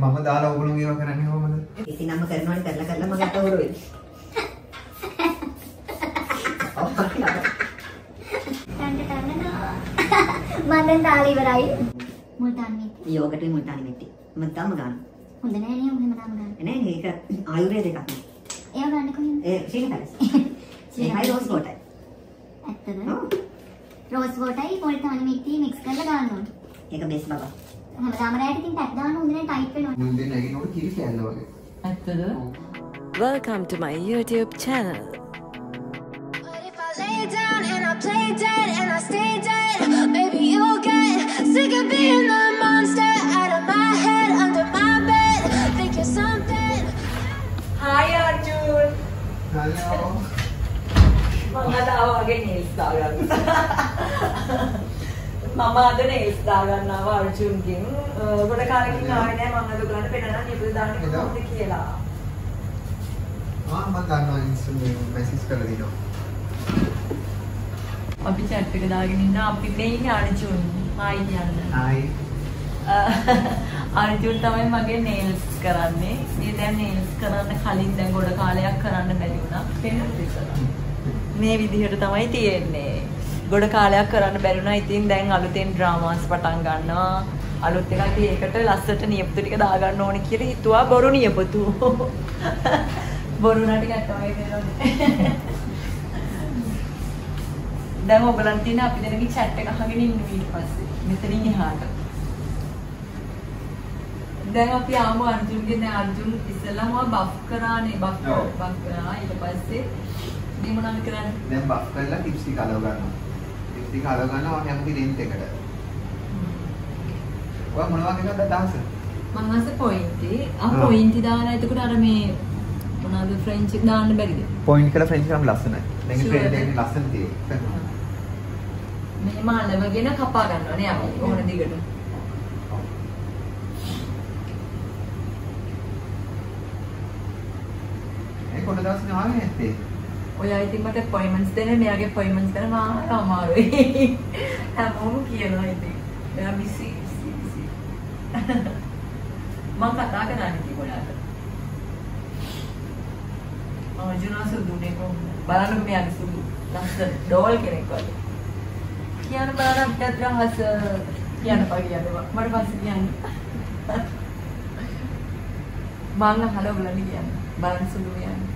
මම දාලා ඔගොල්ලෝ ඒවා කරන්නේ කොහමද? ඉතින් අම්ම කරනවානේ කරලා කරලා අත උර ටන්නනා. මම දැන් තාල ඉවරයි. මුල්තාන් මිටි. යෝගට් මුල්තානි මෙට්ටි. මම තම ගන්න. හොඳ නෑ නේ ඔහෙම තාම ගන්න. නෑ මේක ආයුර්වේද එකක් නේ. ඒව ගන්න කොහෙන්ද? ඒ ශ්‍රී ලංකාවේ. ඒකයි රෝස් වෝටර්. ඇත්තද? රෝස් වෝටරයි මුල්තාන් මිටි මික්ස් කරලා ගන්න ඕන. ඒක බෙස් බබා. හැමදාම රැයට ඉතින් ටැප් දාන්න හොඳ නෑ ටයිට් වෙනවා. මුන් දෙන්න ඇගිනකොට කිරි කෑල්ල වගේ. ඇත්තද? Welcome to my YouTube channel. But if I lay down and I play dead and I stay dead, maybe you'll get sick of being the monster out of my head, under my bed. Think you're something. Hi Arjun hello. මම අද ආවාගේ nails දාගන්න මම අද nails දාගන්න ආවා අර්ජුන්ගෙන් ගොඩ කාලෙකින් ආවේ නෑ මම අද ගන්න පෙන්නන නියපොත දාන්නේ? කොහොමද කියලා ආ මම දන්නවා ඉන්ස්ටාග්‍රෑම් මැසේජ් කරලා දිනවා. අපි chat එක දාගෙන ඉන්න අපි මේ ඉන්නේ අර්ජුන් හායි කියන්න හායි. අ, අර්ජුන් තමයි මගේ නේල්ස් කරන්නේ මේ දැන් නේල්ස් කරන්න කලින් දැන් ගොඩ කාලයක් කරන්න බැරි වුණා ඉස්සරහ මේ විදිහට තමයි තියෙන්නේ. ගොඩ කාලයක් කරන්න බැරි වුණා. ඉතින් දැන් අලුතෙන් ඩ්‍රාමාස් පටන් ගන්නවා. අලුත් එකක් ඒකට ලස්සට නියපොතු ටික දාගන්න ඕනේ කියලා හිතුවා බොරු නියපොතු. බොරු නා ටිකක් තමයි දෙනවනේ. දැන් ඔයගලන් තියෙන අපි දෙනගේ chat එක අහගෙන ඉන්න ඊට පස්සේ. මෙතනින් එහාට. දැන් අපි ආමු අර්ජුන්ගේ දැන් අර්ජුන් ඉස්සෙල්ලාම බෆ් කරානේ බෆ්. බෆ් කරා ඊට පස්සේ මේ මොනවද කරන්නේ? දැන් බෆ් කරලා ටිප්ස් ටික අලව ගන්නවා. ටික අලව ගන්නවා කැමති ලෙන්ත් එකට. ඔයා මොනවා කියනද අදහස? මම අස පොයින්ටි ආ. පොයින්ටි දාලා එතකොට අර මේ මොනවද ෆ්‍රෙන්ච් එක දාන්න බැරිද පොයින්ට් කරලා ෆ්‍රෙන්ච් කරාම ලස්සනයි. දැන්. ට්‍රේඩ් එකේ ලස්සන තියෙන්නේ. මේ මාළවගෙන කපා ගන්නවනේ අපි කොහොන දිගට ඒ කොට දවස් නාවේ නැත්තේ. ඔයා ඉතින් මට අපොයින්ට්මන්ට්ස් දෙන්න මෙයාගේ අපොයින්ට්මන්ට්ස් දෙන්න මාට අමාරුයි හැමෝම කියනවා ඉතින් එයා බිසි බිසි බිසි මම කතා කරන්නේ ඉතින් ඔයාලට අර්ජුනා සුදුනේ කොහොමද? බලන්න මෙයාගේ සුදු ලස්සන ඩෝල් කෙනෙක් වගේ. කියන්න බලන්න අපිට රහස කියන්න පා කියන්න බා. මට පස්සේ කියන්න. මං අහලා බලන්න කියන්න. බලන්න සුදු කියන්න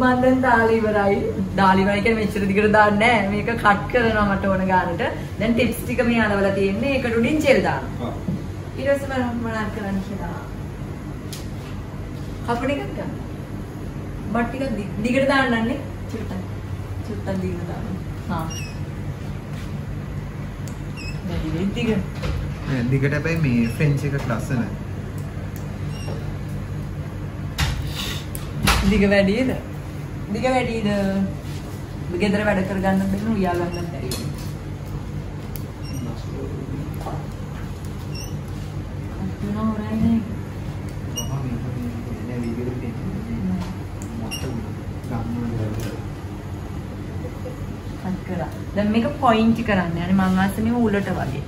මම දැන් දාලා ඉවරයි. දාලා ඉවරයි කියන්නේ මෙච්චර දිගට දාන්නේ නැහැ. මේක කට් කරනවා මට ඕන ගානට. දැන් ටිප්ස් ටික මේ අලවලා තියෙන්නේ. ඒකට උඩින් ජෙල් දානවා. ඊට පස්සේ මම මොනවද කරන්න කියලා. කපණ එකක් ගන්න. බට් ටික දිගට දාන්නන්නේ. චුට්ටක්. චුට්ටක් දිගට දාන්න. හා. දැන් දිගට දිගට. හැබැයි මේ ෆ්‍රෙන්ච් එක ලස්සනයි. දිග වැඩිද? දිග වැඩිද? ගෙදර වැඩ කරගන්න බැන්න උයා ගන්න බැරි. අතුන හොරන්නේ. මම මේ නෑ වීඩියෝ එකේ තියෙන්නේ. මොකක්ද ගන්න කට් කරා. දැන් මේක පොයින්ට් කරන්න යන්නේ මං ආසෙ මේ උලට වගේ.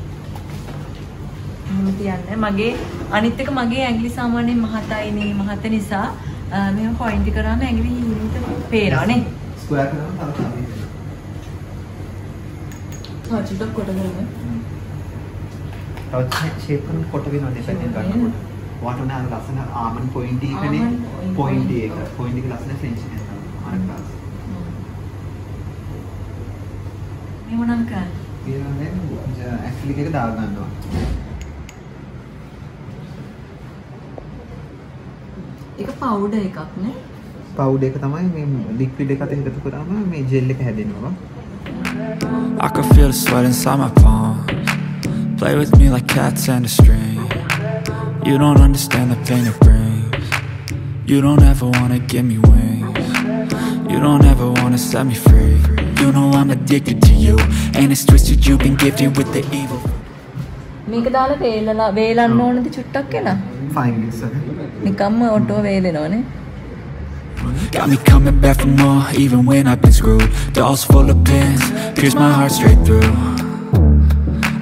මම තියන්නේ මගේ අනිත් එක මගේ ඇඟිලි සාමාන්‍යයෙන් මහතයිනේ මහත නිසා මේක පොයින්ට් කරාම ඇඟිලි හිමිට පේනවා නේ. ස්ක්වයර් කරනවා තව තව වෙනවා. තාචුටක් කොට කරගන්න. තවත් ෂේප් කරන කොට වෙනවා දෙපැත්තෙන් ගන්නකොට. වාට උනා අර ලස්සන ආමන් පොයින්ට් එකනේ. පොයින්ට් එක. පොයින්ට් එක ලස්සන ෆ්‍රෙන්ච් එකක් තමයි. අර ක්ලාස්. මේ මොනවාද කරන්නේ? ඊළඟට ඇක්‍රිලික් එක දා ඒක පවුඩර් එකක් නේ. පවුඩර් එක තමයි මේ ලික්විඩ් එකට එකතු කරාම මේ ජෙල් එක හැදෙනවා. I can feel the sweat inside my palms. Play with me like cats and a string. You don't understand the pain it brings. You don't ever wanna give me wings. You don't ever wanna set me free. You know I'm addicted to you, and it's twisted. You've been gifted with the evil. මේක දාලා වේලලා වේලන්න ඕනද චුට්ටක් කියලා fine ඉස්සර නිකම්ම auto වේලෙනවනේ Got me coming back for more, even when I've been screwed. Dolls full of pins, pierce my heart straight through.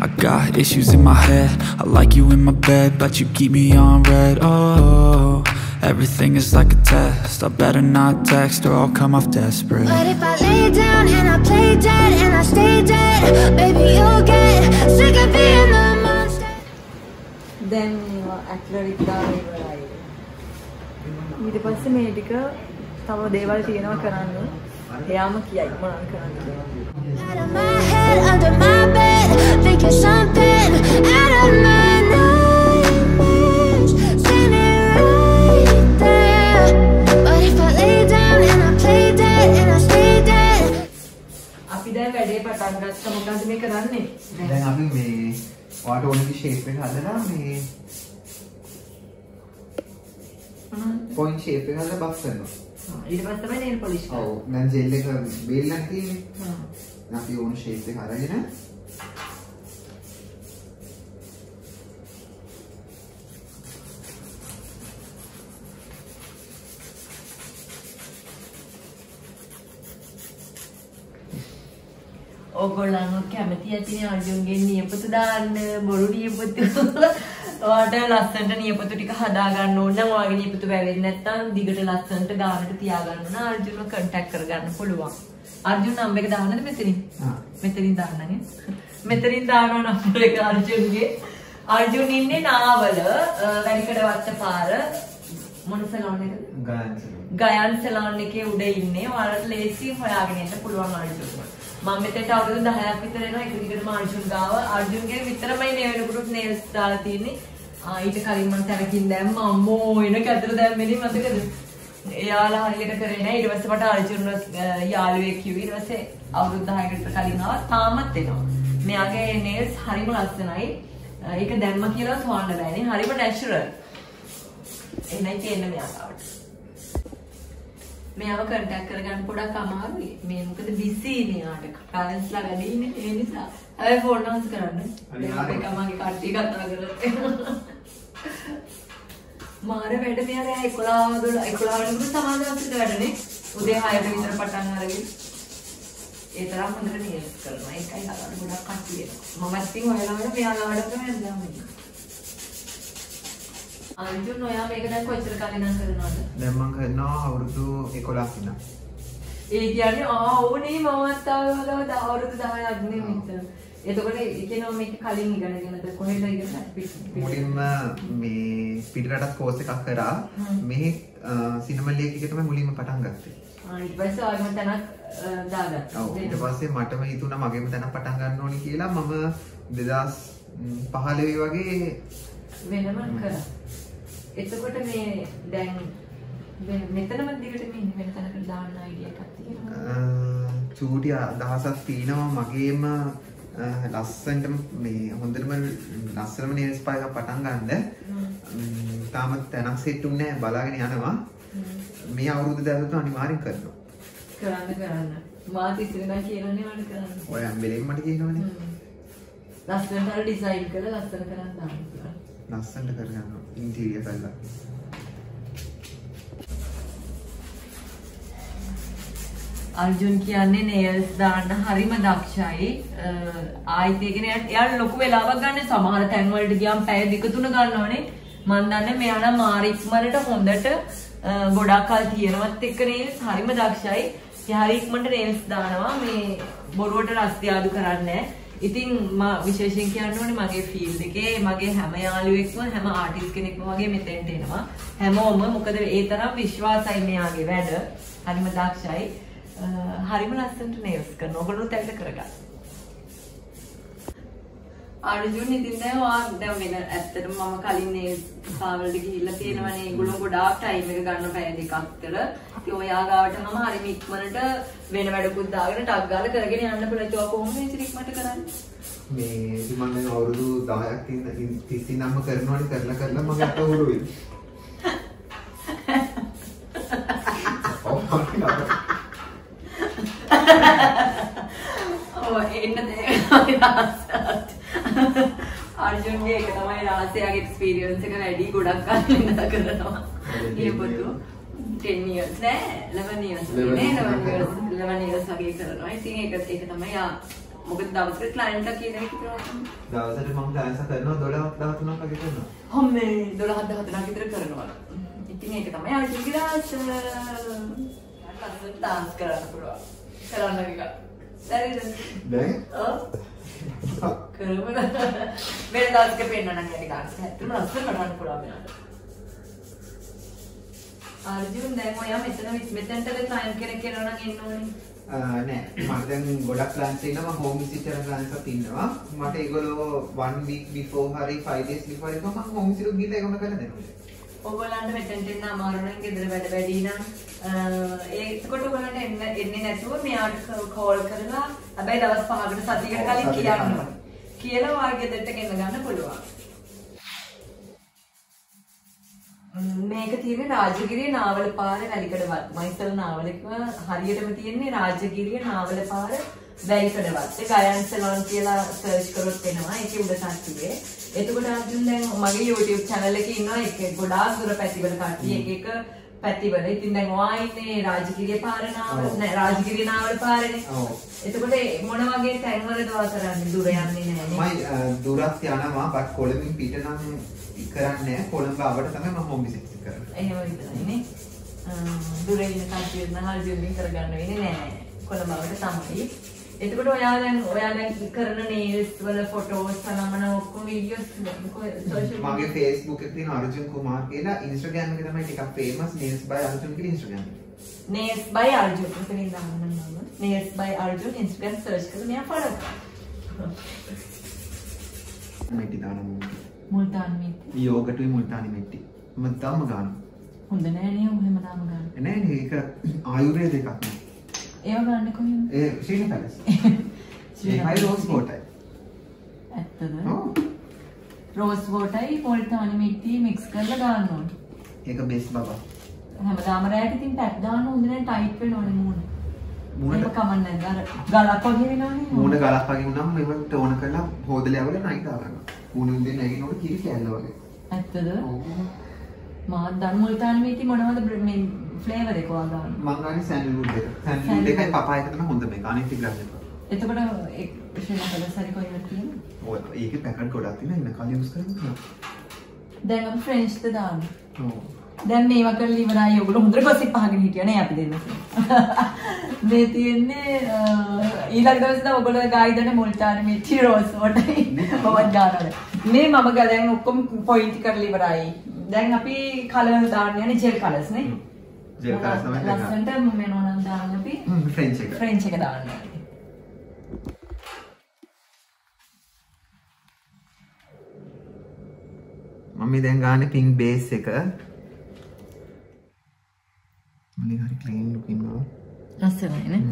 I got issues in my head. I like you in my bed, but you keep me on red. Oh, everything is like a test. I better not text or I'll come off desperate. But if I lay down and I play dead and I stay dead, baby, you'll get sick of being the monster. දැන් ඊට පස්සේ මේ ටික තව දේවල් තියෙනවා කරන්න. එයාම කියයි මොනවද කරන්න. දැන් වැඩේ පටන් ගත්ත. මොකද්ද මේ කරන්නේ? දැන් අපි මේ ඔයාට ඕන විදිහේ ෂේප් එක හදලා මේ පොයින්ට් ෂේප් එක හදලා බස් කරනවා. ඊට පස්සේ තමයි නේල් පොලිෂ් ඔව් දැන් ජෙල් එක බේල්ලක් තියෙන්නේ. අපි ඕන ෂේප් එක අරගෙන ඕගොල්ලන් කැමති ඇතිනේ අර්ජුන්ගේ නියපොතු දාන්න බොරු නියපොතු. ඔයාට ලස්සනට නියපොතු ටික හදා ගන්න ඕන. නම් ඔයාගේ නියපොතු වැවෙන්නේ නැත්නම් දිගට ලස්සනට ගානට තියා ගන්න ඕන. අර්ජුන්ව කන්ටැක්ට් කරගන්න පුළුවන්. අර්ජුන් නම්බර එක දාන්නද මෙතනින්? මෙතනින් දාන්නනේ. මෙතනින් දානවා නම්බර එක අර්ජුන්ගේ. අර්ජුන් ඉන්නේ නාවල අ, වැලිකඩ වත්ත පාර. මොන සලෝන් එකද? ගායන් සලෝන් එකේ උඩ ඉන්නේ. ඔයාලට ලේසියෙන් හොයාගෙන යන්න පුළුවන් අර්ජුන් මම මෙතෙන්ට අවුරුදු 10ක් විතර එනවා. එක දිගටම අර්ජුන් ගාව අර්ජුන්ගේ විතරමයි මේ වෙනකොට නේල්ස් දාලා තියෙන්නේ. ආ ඊට කලින් මම තැනකින් දැම්මා අම්මෝ එන කැතර දැම්මේ මතකද? එයාලා හරියට කරේ නැහැ ඊට පස්සේ මට අර්ජුන්ව අ, යාළුවෙක් කිව්වා. ඊට පස්සේ අවුරුදු 10කට විතර කලින් ආවා. තාමත් එනවා. මෙයාගේ නේල්ස් හරිම ලස්සනයි. අ, ඒක දැම්ම කියලා හොයන්න බෑනේ. හරිම නැචරල් එන්නයි තියෙන්නේ මෙයාට. මෙයාව කන්ටැක්ට් කරගන්න පොඩක් අමාරුයි. මේ මොකද බිසි මෙයාට. පැරන්ට්ස්ලා වැඩි ඉන්නේ ඒ නිසා. හැබැයි ෆෝන් හවුස් කරන්න. ඒක මගේ කට්ටිය කතා කරලා. මාර වැඩ මෙයා දැන් 11 12 11 වෙනිකුට සමාදානසිත වැඩනේ. උදේ 6ට විතර පටන් අරගෙන. ඒ තරම් හොඳට නියස් කරනවා. ඒකයි හදන්න ගොඩක් කට්ටිය. මම ඉතින් ඔයාලවට මෙයා ගාවට තමයි යන්න අන්ජුන් ඔයා මේක දැන් කොච්චර කලින් නම් කරනවද? දැන් මම කරනවා අවුරුදු 11 ඉඳන්. ඒ කියන්නේ ආ ඕනේ මමත් ආවල අවුරුදු 10ක් නෙමෙයි. එතකොට ඒ කියනවා මේක කලින් ඉගෙනගෙනද කොහෙද ඉගෙන මුලින්ම මේ පිටරටත් කෝස් එකක් කරා මෙහි සිනමා එක තමයි මුලින්ම පටන් ගත්තේ. ඊට පස්සේ ආගම තැනක් දාගත්තා. ඔව් ඊට පස්සේ මටම හිතුණා මගේම තැනක් පටන් ගන්න ඕනි කියලා මම 2015 වගේ වෙනම කරා. එතකොට මේ දැන් මෙතනම දිගට මේ වෙන තැනකට දාන්න අයිඩියා එකක් තියෙනවා. චූටි අදහසක් තියෙනවා මගේම ලස්සනට මේ හොඳටම ලස්සනම නේල්ස් පා එකක් පටන් ගන්න. ම්, තාමත් තැනක් සෙට් උන්නේ නැහැ බලාගෙන යනවා. මේ අවුරුදු දැරුත් අනිවාර්යෙන් කරනවා. කරන්න කරන්න. මාත් ඉස්සෙල්ලා කියනනේ මට කරන්න. ඔය වෙලේම මට කියනවනේ. ලස්සනට ඩිසයින් කරලා ලස්සන කරන් දාන්න. ලස්සනට කරගන්නවා ඉන්ටීරියර් කරලා. අර්ජුන් කියන්නේ නේල්ස් දාන්න හරිම දක්ෂයි. ආයිත් ඒකනේ එයාට ලොකු වෙලාවක් ගන්න සමහර තැන් වලට ගියාම පැය දෙක තුන ගන්නවනේ. මන් දන්නේ මෙයා නම් මාර ඉක්මනට හොඳට අ, ගොඩක් කල් තියෙනවත් එක්ක නේල්ස් හරිම දක්ෂයි. එයා හරි ඉක්මනට නේල්ස් දානවා මේ බොරුවට රස්ති ආදු කරන්නේ නැහැ. ඉතින් මා විශේෂයෙන් කියන්න ඕනේ මගේ ෆීල්ඩ් එකේ මගේ හැම යාළුවෙක්ම හැම ආටිස්ට් කෙනෙක්ම වගේ මෙතෙන්ට එනවා. හැමෝම මොකද ඒ තරම් විශ්වාසයි මෙයාගේ වැඩ. හරිම දක්ෂයි. අ, හරිම ලස්සනට නේල්ස් කරනවා. ඔයගොල්ලෝ තැල්ද කරගන්න. අර්ජුන් ඉතින් දැන් ඔයා දැන් වෙන ඇත්තටම මම කලින් සාවලට ගිහිල්ලා තියෙනවනේ ඒගොල්ලෝ ගොඩාක් ටයිම් එක ගන්න පැය දෙකක් විතර. ඉතින් ඔයා ගාවට මම හරිම ඉක්මනට වෙන වැඩකුත් දාගෙන ටක් ගාලා කරගෙන යන්න කොහොමද ඉතින් ඉක්මනට කරන්නේ? මේ දැන් අවුරුදු 10ක් ඉන්න තිස්සින් නම්ම කරනවානේ කරලා කරලා මගේ අත උරු වෙයි. ඔව් මම ඔව් එන්න දෙන්න අර්ජුන්ගේ ඒක තමයි රහසයාගේ එක්ස්පීරියන්ස් එක වැඩි ගොඩක් ගන්න ඉඳලා කරනවා. ඊපොතු 10 years නෑ 11 years නේ 11 years 11 years වගේ කරනවා. ඉතින් ඒක ඒක තමයි ආ මොකද දවසකට ක්ලයන්ට් එක කියන එක කරනවා. දවසට මම ඩාන්ස් කරනවා 12ක් 13ක් වගේ කරනවා. හොම්මේ 12 14ක් විතර කරනවා. ඉතින් ඒක තමයි අර්ජුන්ගේ රහස. ලස්සනට dance කරන්න පුළුවන්. කරන්න එක. දැන් ඔව්. කරමු වෙන දවසක පෙන්වන්න නම් යටි ගන්න. ඇත්තටම ලස්සන කරන්න පුළුවන් වෙනවා. අර්ජුන් දැන් ඔයා මෙතන මෙතනට ක්ලයන්ට් කෙනෙක් එනවා නම් එන්න ඕනේ. නෑ මට දැන් ගොඩක් ප්ලෑන්ස් ඉන්නවා හෝම් විසිට් කරන ප්ලෑන්ස් එකක් ඉන්නවා මට ඒගොල්ලෝ 1 week before හරි 5 days before එක මම හෝම් විසිට් එක ගිහලා ඒගොල්ලෝ කරලා දෙනවා ඔයගොල්ලන්ට මෙතෙන්ට එන්න අමාරු නම් ගෙදර වැඩ වැඩි නම් ඒකට ඔයගොල්ලන්ට එන්න එන්නේ නැතුව මෙයාට කෝල් කරලා හැබැයි දවස් 5කට සතියකට කලින් කියන්න ඕනේ. කියලා ඔයාගේ ගෙදරට ගෙන්න ගන්න පුළුවන්. මේක තියෙන්නේ රාජගිරිය නාවල පාර වැලිකඩවත්. මයිසල් නාවලක හරියටම තියෙන්නේ රාජගිරිය නාවල පාර වැලිකඩවත්. ඒ ගයන් සලෝන් කියලා සර්ච් කරොත් එනවා. ඒකේ උඩ සත්තියේ. එතකොට අදින් දැන් මගේ YouTube channel එකේ ඉන්නවා එක ගොඩාක් දුර පැතිවල කට්ටිය එක එක පැතිවල. ඉතින් දැන් ඔයා ඉන්නේ රාජගිරිය පාර නාවල නෑ රාජගිරිය නාවල පාරනේ. ඔව්. එතකොට මොන වගේ තැන්වලද වා කරන්නේ දුර යන්නේ නැහැ මම දුරක් යනවා බත් කොළඹින් පිට නම් කරන්නේ නැහැ. කොළඹ ආවට තමයි මම හෝම් විසිට් කරන්නේ එහෙම විතරයිනේ. දුර ඉන්න කට්ටිය නම් හල්ජුලින් කරගන්න වෙන්නේ නැහැ. කොළඹවට තමයි. එතකොට ඔයා දැන් ඔයා දැන් කරන නේල්ස් වල ෆොටෝස් සලමන ඔක්කොම වීඩියෝස් මගේ Facebook එකේ තියෙන අර්ජුන් කුමාර් කියලා Instagram එකේ තමයි ටිකක් famous nails by අර්ජුන් කියලා Instagram එක. nails by arjun මෙතනින් දාන්න නම nails by arjun Instagram search කරලා මෙයා follow කරන්න. මෙටි දානවා. මුල්තාන් මිටි. යෝගටුයි මුල්තානි මෙටි. මම තාම ගන්න. හොඳ නෑ නේ ඔහෙම දාම ගන්න. නෑ නේ ඒක ආයුර්වේද එකක් නේ. ඒව ගන්න කොහෙන්ද? ඒ ශ්‍රී පැලස්. ඒකයි රෝස් බෝටයි. ඇත්තද? ඔව්. රෝස් වෝටයි මුල්තාන් මිටි මික්ස් කරලා දාන්න ඕනේ. ඒක බෙස් බබා. හැමදාම රැයට ඉතින් පැක් දාන්න හොඳ නෑ ටයිට් වෙනවනේ මූණ. මූණට කමන්නේ නැහැ. අර ගලක් වගේ වෙනවනේ. මූණ ගලක් වගේ වුණාම මේව ටෝන කරලා හොදලා යවලා නයි දාගන්න. මූණ උදේ නැගිනකොට කිරි කැල්ල වගේ. ඇත්තද? ඔව්. මාත් දන් මුල්තාන් මිටි මොනවද බ්‍ර- මේ ෆ්ලේවර් එක ඔයා ගන්න. මං ගන්නේ සැන්ඩල්වුඩ් එක. සැන්ඩල්වුඩ් එකයි පපාය එක තමයි හොඳ මේක. අනිත් එක ගන්න එපා. එතකොට ඒ ශ්‍රී ලංකාවේ සරි කොහෙද තියෙන්නේ? ඔය ඒකේ පැකට් ගොඩක් තියෙනවා. ඉන්න කලින් යූස් කරමු. දැන් අපි ෆ්‍රෙන්ච්ද දාන්නේ. ඔව්. දැන් මේවා කරලා ඉවරයි. ඔයගොල්ලෝ හොඳට ගොසිප් අහගෙන හිටියා නේ අපි දෙන්න. මේ තියෙන්නේ ඊළඟ දවසේ ඔයගොල්ලෝ ගායිදන මුල්තාන මිටි රෝස් වටයි. මමත් ගන්නවා. මේ මම ගා දැන් ඔක්කොම පොයින්ට් කරලා ඉවරයි. දැන් අපි කලර් දාන්න යන්නේ ජෙල් කලර්ස් නේ. ජෙල් කලර්ස් තමයි දෙන්න. ලස්සනට මොනවනම් දාන්න අපි ෆ්‍රෙන්ච් එක. ෆ්‍රෙන්ච් එක දාන්න. මම මේ දැන් ගානේ පින්ක් බේස් එක. මම හරි ක්ලීන් ලුක් ඉන්නවා. ලස්සනයි නේ.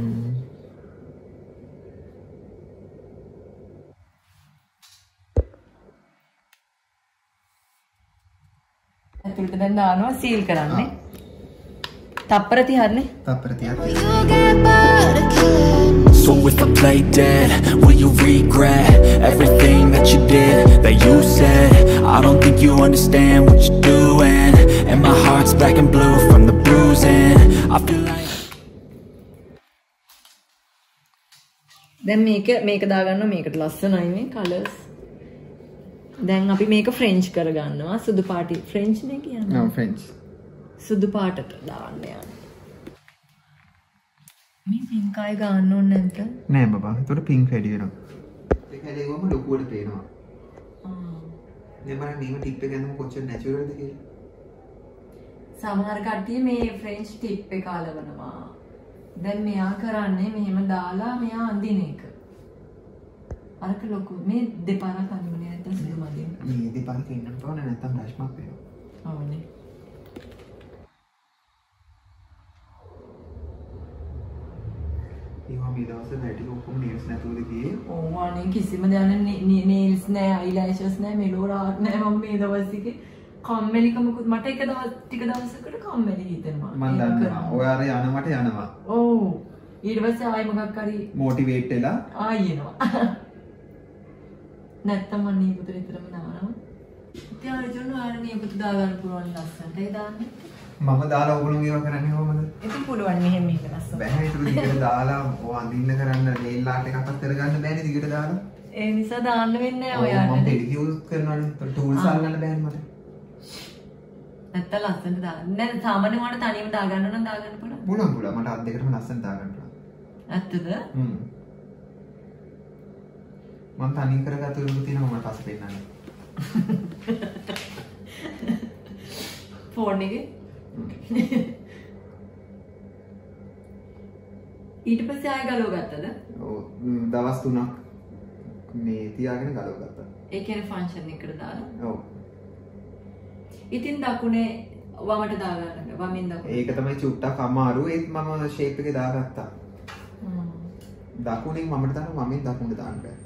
ඇතුළට දැන් දානවා සීල් කරන්නේ. තප්පර 30නේ. තප්පර 30ක් You get bored of killing. So if I play dead, will you regret everything that you did, that you said? I don't think you understand what you're doing And my heart's black and blue from the bruising I feel like දැන් මේක මේක දාගන්න මේකට ලස්සනයි මේ colours. දැන් අපි මේක ෆ්‍රෙන්ච් කරගන්නවා සුදු පාටි ෆ්‍රෙන්ච් නේ කියන්නේ. No French. සුදු පාටට දාන්න යන්න. මේ පින්ක් අය ගන්න ඕනේ නැද්ද? නෑ බබා. ඒතකොට පින්ක් වැඩි වෙනවා. ඒක හැලෙවම ලොකුවට පේනවා. දැන් බලන්න මේව ටිප් එක ගන්නම කොච්චර නැචරල්ද කියලා. සමහර කට්ටිය මේ ෆ්‍රෙන්ච් ටිප් එක අලවනවා. දැන් මෙයා කරන්නේ මෙහෙම දාලා මෙයා අඳින එක. අරක ලොකු මේ දෙපාරක් අඳින්නේ නැත්නම් සුදු මදිය. මේ දෙපාරක ඉන්නට ඕන නැත්තම් රශ්මක් වෙනවා. ඔව්නේ. ඒවා මේ දවස්වල නැටි ඔක්කොම නේල්ස් නැතුවද ගියේ. ඕ අනේ කිසිම දෙයක් නේල්ස් නෑ අයිලෑෂස් නෑ මෙලෝරාත් නෑ මම මේ දවස් ටිකේ කම්මැලිකමකුත් මට එක දවස් ටික දවසකට කම්මැලි හිතෙනවා. මම දන්නවා. ඔය අර යනවට යනවා. ඔව්. ඊට පස්සේ ආයි මොකක් හරි මොටිවේට් වෙලා ආයි එනවා. නැත්තම් මම නියපොතු විතරම දානවා. ඉතින් අර්ජුන ආයෙ නියපොතු දාගන්න පුළුවන් ලස්සනටයි දාන්නේ. මම දාලා ඔයගොල්ලෝ ඒවා කරන්නේ කොහමද? ඉතින් පුළුවන් මෙහෙම මෙහෙම ලස්සන. බැහැ ඒක දිගට දාලා ඔය අඳින්න කරන්න නේල් ආර්ට් එකක්වත් කරගන්න බෑනේ දිගට දාලා. ඒ නිසා දාන්න වෙන්නේ නැහැ මම ඔයාලට. පෙඩිකියුර් කරනවානේ. ටූල්ස් අල්ලන්න බෑනේ මට. නැත්තම් ලස්සනට දාන්න. නෑ සාමාන්‍යයෙන් වුණාට තනියම දාගන්න නම් දාගන්න පුළුවන්. පුළුවන් පුළුවන් මට අත් දෙකටම ලස්සන දාගන්න පුළුවන්. ඇත්තද? හ්ම්. මම තනියෙන් කරගත්ත උරුම තියෙනවා මම පස්සේ පෙන්නන්න. ෆෝන් එකේ. ඊට පස්සේ ආයෙ ගලව ගත්තද? ඔව් දවස් 3ක් මේ තියාගෙන ගලව ගත්තා. ඒ කියන්නේ ෆන්ක්ෂන් එකට දාලා. ඔව්. ඉතින් දකුණේ වමට දාගන්න. වමෙන් දකුණ. ඒක තමයි චුට්ටක් අමාරු ඒත් මම ෂේප් එකේ දාගත්තා. දකුණෙන් මමට දාන්න මමෙන් දකුණට දාන්න බෑ.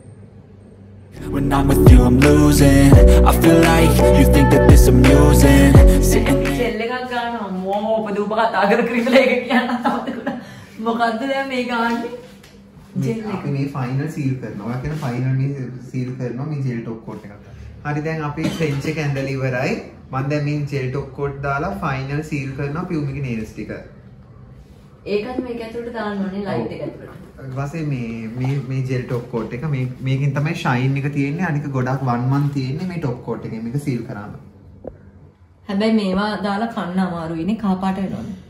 When I'm with you, I'm losing. I කතා කර කර ඉඳලා ඒක කියන්න තවදුරට. මොකද්ද දැන් මේ ගාන්නේ? එක. අපි මේ ෆයිනල් සීල් කරනවා. කියන ෆයිනල් මේ සීල් කරනවා මේ ජෙල් ටොප් කෝට් එකක්. හරි දැන් අපි ෆ්‍රෙන්ච් එක ඇඳලා ඉවරයි. මම දැන් මේ ජෙල් ටොප් කෝට් දාලා ෆයිනල් සීල් කරනවා පියුමිගේ නේල්ස් ටික. ඒකත් මේක ඇතුළට දාන්න ඕනේ ලයිට් එක ඇතුළට. ඊපස්සේ මේ මේ මේ ජෙල් ටොප් කෝට් එක මේ මේකෙන් තමයි ෂයින් එක තියෙන්නේ. අනික ගොඩක් වන් මන් තියෙන්නේ මේ ටොප් කෝට් එකෙන් මේක සීල් කරාම. හැබැයි මේවා දාලා කන්න අමාරුයිනේ කහ පාට වෙනවනේ.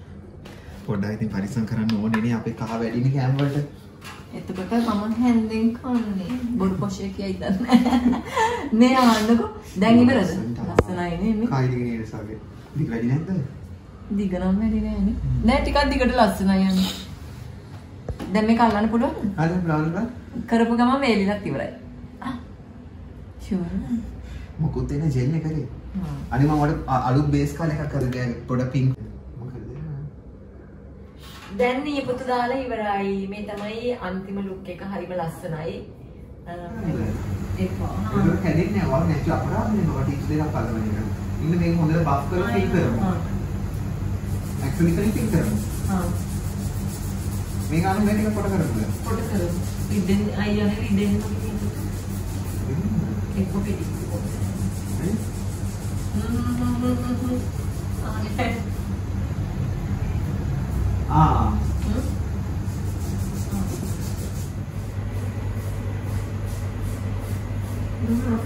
පොඩ්ඩක් ඉතින් පරිස්සම් කරන්න ඕනේ නේ අපේ කහ වැඩිනේ කෑම වලට. එතකොට මම හැන්දෙන් කන්නේ. බොරු පොෂේ කියයි දන්නේ මේ අහන්නකො දැන් ඉවරද? ලස්සනයි නේ මේ කායිදිගේ නේල්ස් වගේ. දිග වැඩි නැද්ද? දිග නම් වැඩි නෑනේ නෑ. ටිකක් දිගට ලස්සනයි යන්නේ. දැන් මේක අල්ලන්න පුළුවන්ද? හරි බ්‍රවුන් බ්‍රවුන්. කරපු ගමන් වේලිලත් ඉවරයි. ෂුවර් මොකුත් එන ජෙල් එකේ. අනිත් මම අලුත් බේස් කාල එකක් කරගෙන පොඩ මොකද දැන් නියපොතු දාලා ඉවරයි. මේ තමයි අන්තිම ලුක් එක හරිම ලස්සනයි. ඒක කැඩෙන්නේ නැහැ. වල් නැති අපරාධනේ මම ටික්ස් දෙකක් අල්ලගෙන ඉන්නවා. ඉන්න මේක හොඳට බෆ් කරලා පිංක් කරමු. ඇක්චුලි කරේ පිංක් කරමු. ආ මේක අනු මේ ටික කොට කරමු. පොට කරමු ඉතින් අයියනේ ඉතින් එක්ක පිටි ආ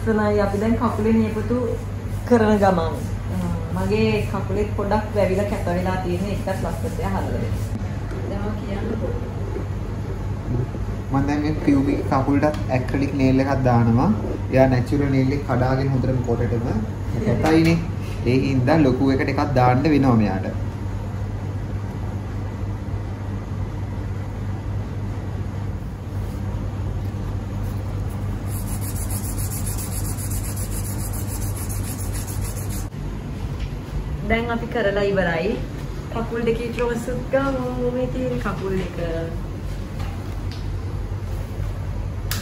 ලස්සනයි අපි දැන් කකුලේ නියපොතු කරන ගමන් මගේ කකුලේ පොඩක් වැවිලා කැප වෙලා තියෙන එකත් ලස්සනට හදලා දැන් මම දැන් මේ පියුමික් කකුලටත් ඇක්‍රිලික් නේල් එකක් දානවා. එයා නැචරල් නේල් එක කඩාගෙන හොඳටම කොටටම කොටයිනේ. ඒ හින්දා ලොකු එකට එකක් දාන්න වෙනවා මෙයාට. දැන් අපි කරලා ඉවරයි. කකුල් දෙකේ ක්ලෝස් උත් ගමු. මේ තියෙන කකුල් දෙක.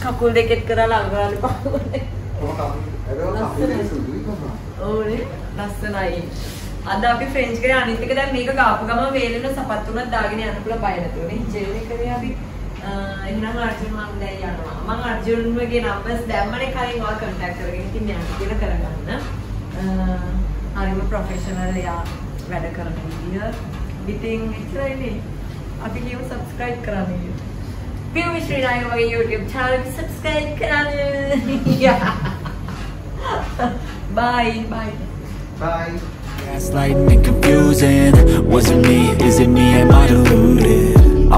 කකුල් දෙකෙත් කරලා අඟවන්න පාවනේ. ඕනේ ලස්සනයි. අද අපි ෆ්‍රෙන්ච් කරේ අනිත් එක දැන් මේක ගාපු ගමන් වේලෙන සපත්තුනක් දාගෙන යන්න පුළුවන් බය නැතුව නේ. ජෙල් එකේ අපි අ, එහෙනම් අර්ජුන මම දැන් යනවා. මම අර්ජුන්ගේ නම්බර්ස් දැම්මනේ කලින් ඔයාලා කන්ටැක්ට් කරගෙන ඉතින් මෙයාට කියලා කරගන්න. අ, හරිම ප්‍රොෆෙෂනල් එයා වැඩ කරන විදිය. ඉතින් එච්චරයිනේ. අපි කියමු subscribe කරන්න. පියුමි ශ්‍රී නායක මගේ YouTube channel එක subscribe කරන්න. bye bye. Bye. Gaslighting and confusing Was it me? Is it me? Am I deluded?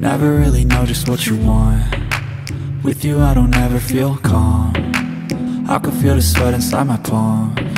Never really know just what you want. With you I don't ever feel calm. I can feel the sweat inside my palms